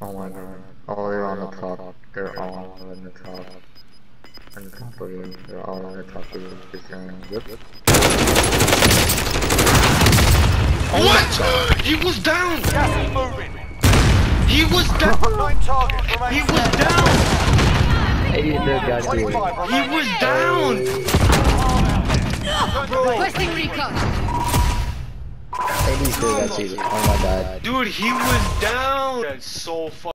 Oh my god. Oh, they're on the top. They're all on the top. On the top of you. They're all on the top of you. Just saying. Yep. What? He was down. Gas is moving. He was down. Nine targets He was down. Hey, these little guys do it. He was down. Requesting recon. Oh my god. Dude, he was down. That's so fucking.